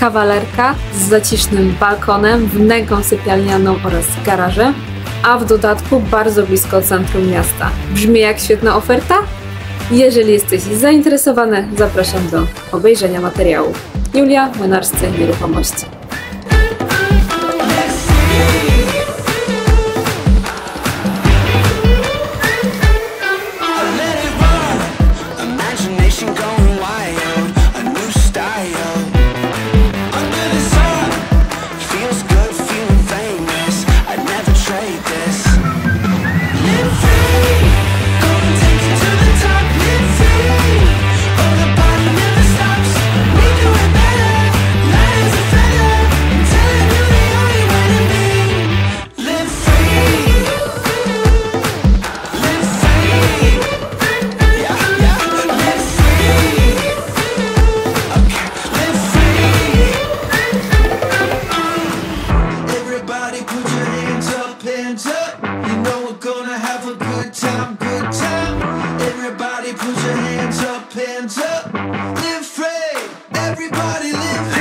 kawalerka z zacisznym balkonem, wnęką sypialnianą oraz garażem, a w dodatku bardzo blisko centrum miasta. Brzmi jak świetna oferta? Jeżeli jesteś zainteresowany, zapraszam do obejrzenia materiału. Julia, Młynarscy Nieruchomości. hands up, live free, everybody live free.